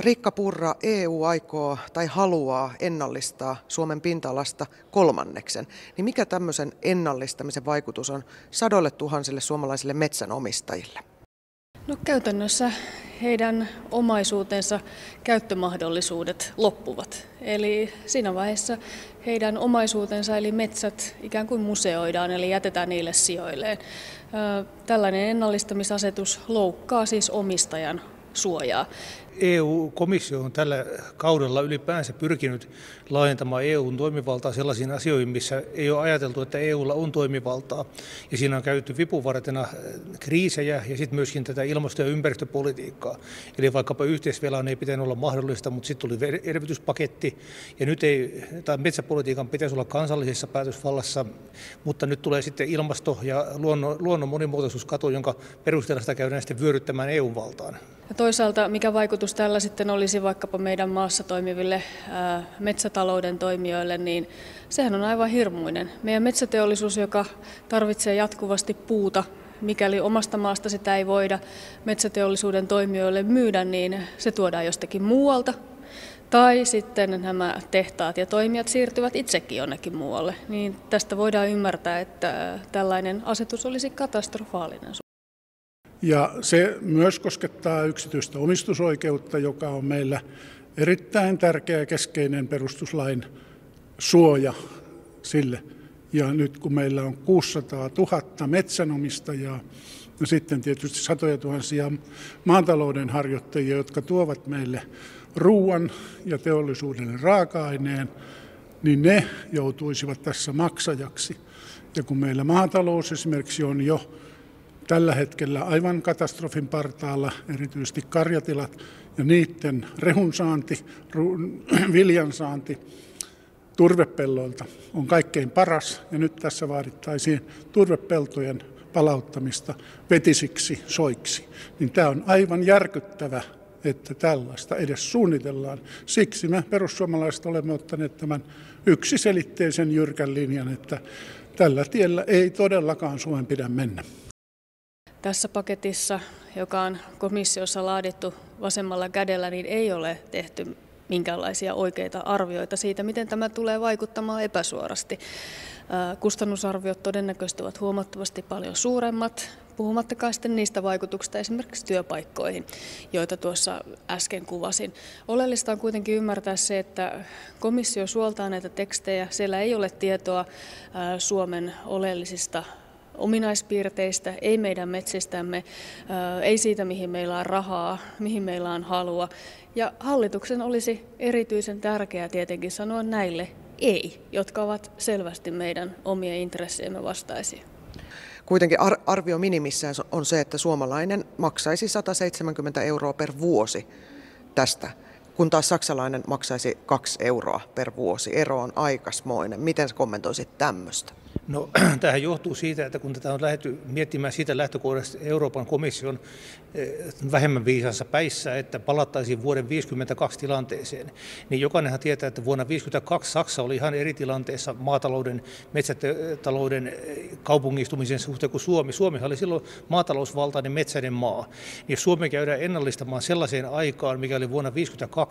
Rikka Purra, EU aikoo tai haluaa ennallistaa Suomen pinta-alasta kolmanneksen. Niin mikä tämmöisen ennallistamisen vaikutus on sadoille tuhansille suomalaisille metsänomistajille? No käytännössä heidän omaisuutensa käyttömahdollisuudet loppuvat. Eli siinä vaiheessa heidän omaisuutensa eli metsät ikään kuin museoidaan eli jätetään niille sijoilleen. Tällainen ennallistamisasetus loukkaa siis omistajan suojaa. EU-komissio on tällä kaudella ylipäänsä pyrkinyt laajentamaan EUn toimivaltaa sellaisiin asioihin, missä ei ole ajateltu, että EUlla on toimivaltaa. Ja siinä on käytetty vipuvartena kriisejä ja sitten myöskin tätä ilmasto- ja ympäristöpolitiikkaa. Eli vaikkapa yhteisvelan ei pitänyt olla mahdollista, mutta sitten tuli elvytyspaketti. Ja nyt ei, tai metsäpolitiikan pitäisi olla kansallisessa päätösvallassa, mutta nyt tulee sitten ilmasto- ja luonnon, luonnon monimuotoisuuskatu, jonka perusteella sitä käydään sitten vyöryttämään EU-valtaan. Ja toisaalta mikä vaikutus tällä sitten olisi vaikkapa meidän maassa toimiville metsätalouden toimijoille, niin sehän on aivan hirmuinen. Meidän metsäteollisuus, joka tarvitsee jatkuvasti puuta, mikäli omasta maasta sitä ei voida metsäteollisuuden toimijoille myydä, niin se tuodaan jostakin muualta. Tai sitten nämä tehtaat ja toimijat siirtyvät itsekin jonnekin muualle. Niin tästä voidaan ymmärtää, että tällainen asetus olisi katastrofaalinen. Ja se myös koskettaa yksityistä omistusoikeutta, joka on meillä erittäin tärkeä keskeinen perustuslain suoja sille. Ja nyt kun meillä on 600 000 metsänomistajaa ja sitten tietysti satoja tuhansia maatalouden harjoittajia, jotka tuovat meille ruoan ja teollisuuden raaka-aineen, niin ne joutuisivat tässä maksajaksi. Ja kun meillä maatalous esimerkiksi on jo tällä hetkellä aivan katastrofin partaalla, erityisesti karjatilat ja niiden rehunsaanti, viljansaanti turvepelloilta on kaikkein paras ja nyt tässä vaadittaisiin turvepeltojen palauttamista vetisiksi soiksi. Niin tämä on aivan järkyttävä, että tällaista edes suunnitellaan. Siksi me perussuomalaiset olemme ottaneet tämän yksiselitteisen jyrkän linjan, että tällä tiellä ei todellakaan Suomen pidä mennä. Tässä paketissa, joka on komissiossa laadittu vasemmalla kädellä, niin ei ole tehty minkäänlaisia oikeita arvioita siitä, miten tämä tulee vaikuttamaan epäsuorasti. Kustannusarviot todennäköisesti ovat huomattavasti paljon suuremmat, puhumattakaan sitten niistä vaikutuksista esimerkiksi työpaikkoihin, joita tuossa äsken kuvasin. Oleellista on kuitenkin ymmärtää se, että komissio suoltaa näitä tekstejä. Siellä ei ole tietoa Suomen oleellisista ominaispiirteistä, ei meidän metsistämme, ei siitä, mihin meillä on rahaa, mihin meillä on halua. Ja hallituksen olisi erityisen tärkeää tietenkin sanoa näille ei, jotka ovat selvästi meidän omien intressejemme vastaisia. Kuitenkin arvio minimissään on se, että suomalainen maksaisi 170 euroa per vuosi tästä, kun taas saksalainen maksaisi 2 euroa per vuosi. Ero on aikasmoinen. Miten kommentoisit tämmöistä? No, tähän johtuu siitä, että kun tätä on lähdetty miettimään siitä lähtökohdasta Euroopan komission eh, vähemmän viisassa päissä, että palattaisiin vuoden 1952 tilanteeseen, niin jokainenhan tietää, että vuonna 1952 Saksa oli ihan eri tilanteessa maatalouden, metsätalouden eh, kaupungistumisen suhteen kuin Suomi. Suomi oli silloin maatalousvaltainen metsäinen maa. Niin Suomi käydään ennallistamaan sellaiseen aikaan, mikä oli vuonna 1952,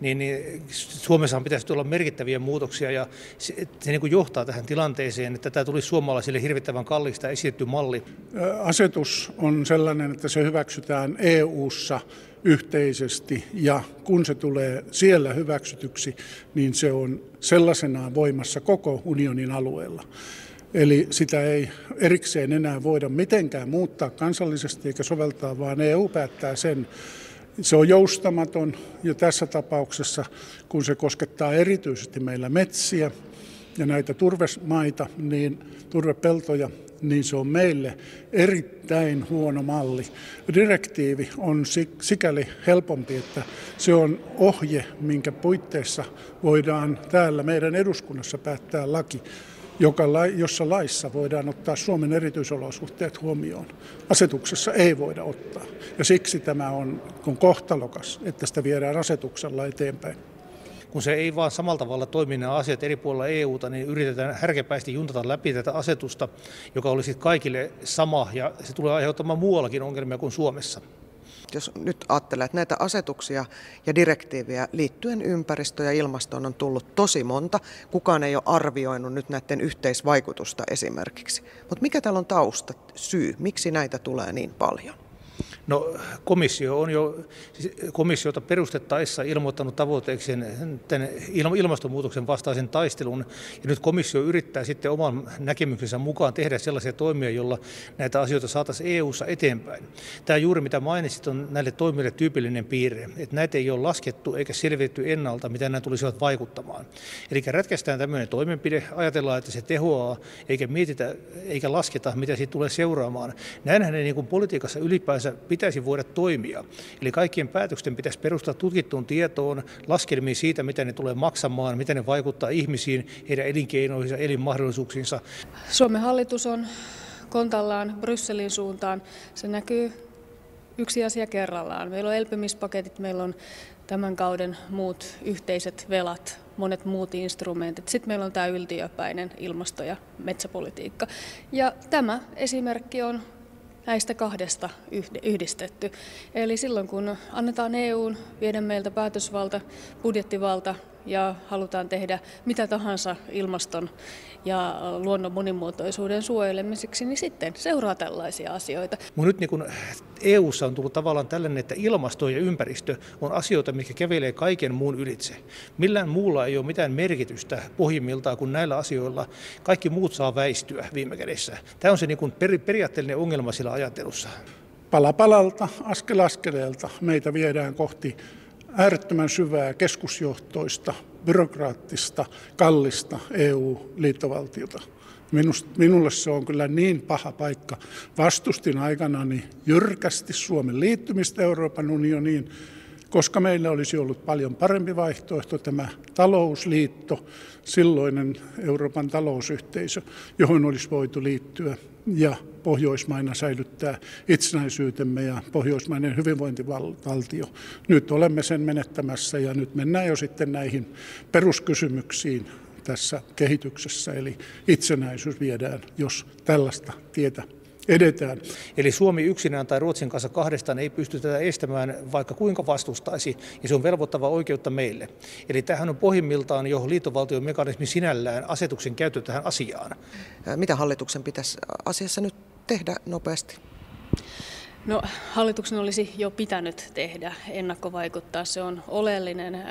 niin, niin Suomessa pitäisi olla merkittäviä muutoksia ja se, se niin kuin johtaa tähän tilanteeseen, että tämä tulisi suomalaisille hirvittävän kallista esitetty malli? Asetus on sellainen, että se hyväksytään EU-ssa yhteisesti ja kun se tulee siellä hyväksytyksi, niin se on sellaisenaan voimassa koko unionin alueella. Eli sitä ei erikseen enää voida mitenkään muuttaa kansallisesti eikä soveltaa, vaan EU päättää sen. Se on joustamaton ja tässä tapauksessa, kun se koskettaa erityisesti meillä metsiä, ja näitä turvemaita, niin turvepeltoja, niin se on meille erittäin huono malli. Direktiivi on sikäli helpompi, että se on ohje, minkä puitteissa voidaan täällä meidän eduskunnassa päättää laki, joka, jossa laissa voidaan ottaa Suomen erityisolosuhteet huomioon. Asetuksessa ei voida ottaa. Ja siksi tämä on, on kohtalokas, että sitä viedään asetuksella eteenpäin kun se ei vaan samalla tavalla toimi nämä asiat eri puolilla EUta, niin yritetään härkepäisesti juntata läpi tätä asetusta, joka olisi kaikille sama ja se tulee aiheuttamaan muuallakin ongelmia kuin Suomessa. Jos nyt ajattelee, että näitä asetuksia ja direktiivejä liittyen ympäristö- ja ilmastoon on tullut tosi monta, kukaan ei ole arvioinut nyt näiden yhteisvaikutusta esimerkiksi. Mutta mikä täällä on tausta, syy, miksi näitä tulee niin paljon? No komissio on jo siis komissiota perustettaessa ilmoittanut tavoitteekseen tämän ilmastonmuutoksen vastaisen taistelun, ja nyt komissio yrittää sitten oman näkemyksensä mukaan tehdä sellaisia toimia, joilla näitä asioita saataisiin EU-ssa eteenpäin. Tämä juuri mitä mainitsit on näille toimijoille tyypillinen piirre, että näitä ei ole laskettu eikä selvitetty ennalta, mitä nämä tulisivat vaikuttamaan. Eli rätkästään tämmöinen toimenpide, ajatellaan, että se tehoaa, eikä mietitä eikä lasketa, mitä siitä tulee seuraamaan. Näinhän ei niin kuin politiikassa ylipäänsä pitäisi voida toimia. Eli kaikkien päätösten pitäisi perustaa tutkittuun tietoon, laskelmiin siitä, mitä ne tulee maksamaan, miten ne vaikuttaa ihmisiin, heidän elinkeinoihinsa, elinmahdollisuuksiinsa. Suomen hallitus on kontallaan Brysselin suuntaan. Se näkyy yksi asia kerrallaan. Meillä on elpymispaketit, meillä on tämän kauden muut yhteiset velat, monet muut instrumentit. Sitten meillä on tämä yltiöpäinen ilmasto- ja metsäpolitiikka. Ja tämä esimerkki on näistä kahdesta yhdistetty. Eli silloin kun annetaan EUn viedä meiltä päätösvalta, budjettivalta ja halutaan tehdä mitä tahansa ilmaston ja luonnon monimuotoisuuden suojelemiseksi, niin sitten seuraa tällaisia asioita. Mutta nyt niin kun EU:ssa on tullut tavallaan tällainen, että ilmasto ja ympäristö on asioita, mikä kävelee kaiken muun ylitse. Millään muulla ei ole mitään merkitystä pohjimmiltaan kuin näillä asioilla. Kaikki muut saa väistyä viime kädessä. Tämä on se niin kun periaatteellinen ongelma sillä ajattelussa. Pala palalta, askel askeleelta meitä viedään kohti äärettömän syvää keskusjohtoista, byrokraattista, kallista EU-liittovaltiota. minulle se on kyllä niin paha paikka. Vastustin aikanani jyrkästi Suomen liittymistä Euroopan unioniin, koska meillä olisi ollut paljon parempi vaihtoehto tämä talousliitto, silloinen Euroopan talousyhteisö, johon olisi voitu liittyä ja Pohjoismaina säilyttää itsenäisyytemme ja pohjoismainen hyvinvointivaltio. Nyt olemme sen menettämässä ja nyt mennään jo sitten näihin peruskysymyksiin tässä kehityksessä, eli itsenäisyys viedään, jos tällaista tietä edetään. Eli Suomi yksinään tai Ruotsin kanssa kahdestaan ei pysty tätä estämään, vaikka kuinka vastustaisi, ja se on velvoittava oikeutta meille. Eli tähän on pohjimmiltaan jo liittovaltion mekanismi sinällään asetuksen käyttö tähän asiaan. Mitä hallituksen pitäisi asiassa nyt tehdä nopeasti? No, hallituksen olisi jo pitänyt tehdä, ennakkovaikuttaa. Se on oleellinen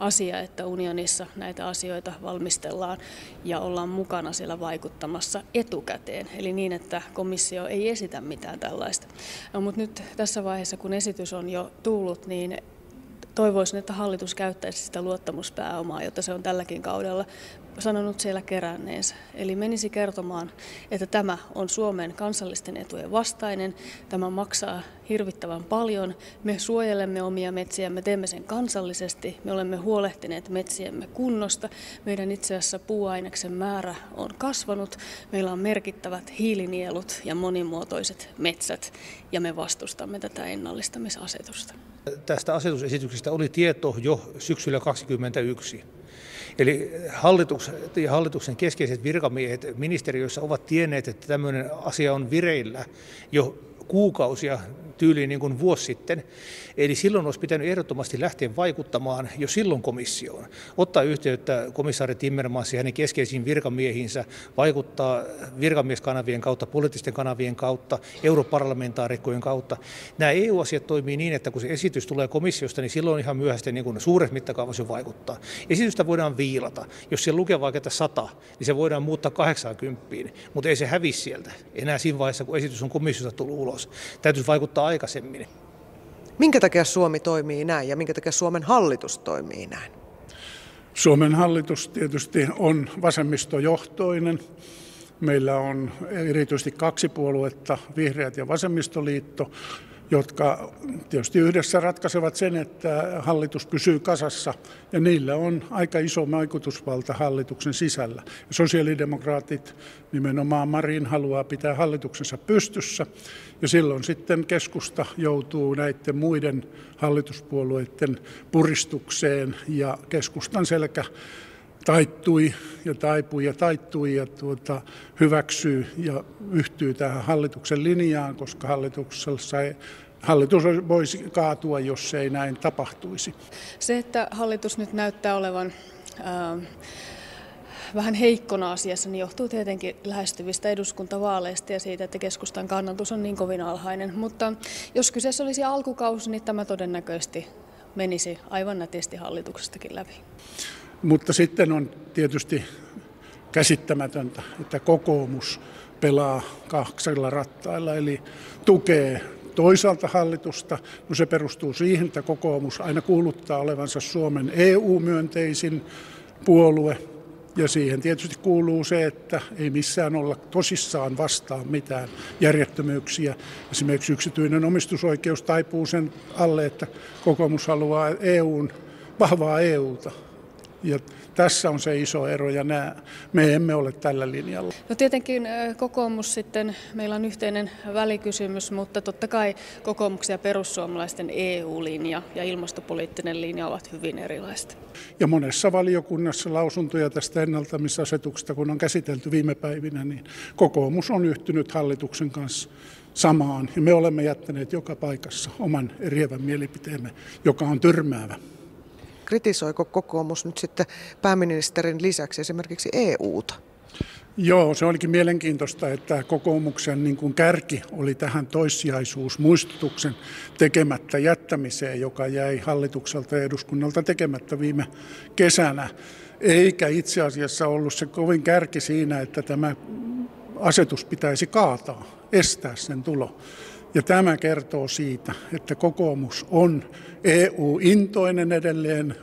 asia, että unionissa näitä asioita valmistellaan ja ollaan mukana siellä vaikuttamassa etukäteen. Eli niin, että komissio ei esitä mitään tällaista. No, mutta nyt tässä vaiheessa, kun esitys on jo tullut, niin toivoisin, että hallitus käyttäisi sitä luottamuspääomaa, jota se on tälläkin kaudella sanonut siellä keränneensä. Eli menisi kertomaan, että tämä on Suomen kansallisten etujen vastainen, tämä maksaa hirvittävän paljon, me suojelemme omia metsiä, me teemme sen kansallisesti, me olemme huolehtineet metsiemme kunnosta, meidän itse asiassa puuaineksen määrä on kasvanut, meillä on merkittävät hiilinielut ja monimuotoiset metsät, ja me vastustamme tätä ennallistamisasetusta. Tästä asetusesityksestä oli tieto jo syksyllä 2021. Eli hallitus ja hallituksen keskeiset virkamiehet ministeriöissä ovat tienneet, että tämmöinen asia on vireillä jo kuukausia tyyliin niin kuin vuosi sitten. Eli silloin olisi pitänyt ehdottomasti lähteä vaikuttamaan jo silloin komissioon. Ottaa yhteyttä komissaari Timmermans ja hänen keskeisiin virkamiehinsä, vaikuttaa virkamieskanavien kautta, poliittisten kanavien kautta, europarlamentaarikkojen kautta. Nämä EU-asiat toimii niin, että kun se esitys tulee komissiosta, niin silloin ihan myöhäisesti niin kuin suuret mittakaavassa vaikuttaa. Esitystä voidaan viilata. Jos siellä lukee vaikka sata, niin se voidaan muuttaa 80, mutta ei se hävisi sieltä enää siinä vaiheessa, kun esitys on komissiosta tullut ulos. Täytyisi vaikuttaa aikaisemmin. Minkä takia Suomi toimii näin ja minkä takia Suomen hallitus toimii näin? Suomen hallitus tietysti on vasemmistojohtoinen. Meillä on erityisesti kaksi puoluetta, vihreät ja vasemmistoliitto, jotka tietysti yhdessä ratkaisevat sen, että hallitus pysyy kasassa ja niillä on aika iso vaikutusvalta hallituksen sisällä. Sosiaalidemokraatit, nimenomaan Marin, haluaa pitää hallituksensa pystyssä ja silloin sitten keskusta joutuu näiden muiden hallituspuolueiden puristukseen ja keskustan selkä taittui ja taipui ja taittui ja tuota, hyväksyy ja yhtyy tähän hallituksen linjaan, koska hallituksessa hallitus voisi kaatua, jos ei näin tapahtuisi. Se, että hallitus nyt näyttää olevan äh, vähän heikkona asiassa, niin johtuu tietenkin lähestyvistä eduskuntavaaleista ja siitä, että keskustan kannatus on niin kovin alhainen. Mutta jos kyseessä olisi alkukausi, niin tämä todennäköisesti menisi aivan nätisti hallituksestakin läpi. Mutta sitten on tietysti käsittämätöntä, että kokoomus pelaa kaksilla rattailla, eli tukee toisaalta hallitusta. No se perustuu siihen, että kokoomus aina kuuluttaa olevansa Suomen EU-myönteisin puolue, ja siihen tietysti kuuluu se, että ei missään olla tosissaan vastaan mitään järjettömyyksiä. Esimerkiksi yksityinen omistusoikeus taipuu sen alle, että kokoomus haluaa EUn, vahvaa EUta. Ja tässä on se iso ero ja nämä, me emme ole tällä linjalla. No tietenkin kokoomus sitten, meillä on yhteinen välikysymys, mutta totta kai kokoomuksen ja perussuomalaisten EU-linja ja ilmastopoliittinen linja ovat hyvin erilaista. Ja monessa valiokunnassa lausuntoja tästä ennaltamisasetuksesta, kun on käsitelty viime päivinä, niin kokoomus on yhtynyt hallituksen kanssa samaan. Ja me olemme jättäneet joka paikassa oman eriävän mielipiteemme, joka on tyrmäävä. Kritisoiko kokoomus nyt sitten pääministerin lisäksi esimerkiksi EUta? Joo, se olikin mielenkiintoista, että kokoomuksen niin kuin kärki oli tähän toissijaisuusmuistutuksen tekemättä jättämiseen, joka jäi hallitukselta ja eduskunnalta tekemättä viime kesänä. Eikä itse asiassa ollut se kovin kärki siinä, että tämä asetus pitäisi kaataa, estää sen tulo. Ja tämä kertoo siitä, että kokoomus on EU-intoinen edelleen,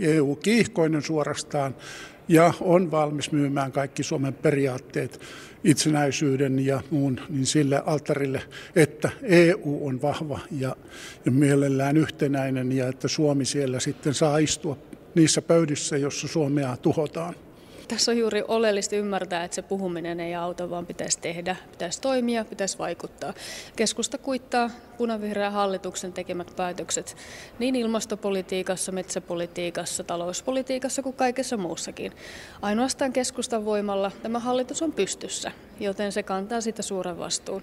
EU-kiihkoinen suorastaan ja on valmis myymään kaikki Suomen periaatteet itsenäisyyden ja muun niin sille alttarille, että EU on vahva ja, ja mielellään yhtenäinen ja että Suomi siellä sitten saa istua niissä pöydissä, jossa Suomea tuhotaan. Tässä on juuri oleellista ymmärtää, että se puhuminen ei auta, vaan pitäisi tehdä, pitäisi toimia, pitäisi vaikuttaa. Keskusta kuittaa punavihreän hallituksen tekemät päätökset niin ilmastopolitiikassa, metsäpolitiikassa, talouspolitiikassa kuin kaikessa muussakin. Ainoastaan keskustan voimalla tämä hallitus on pystyssä, joten se kantaa sitä suuren vastuun.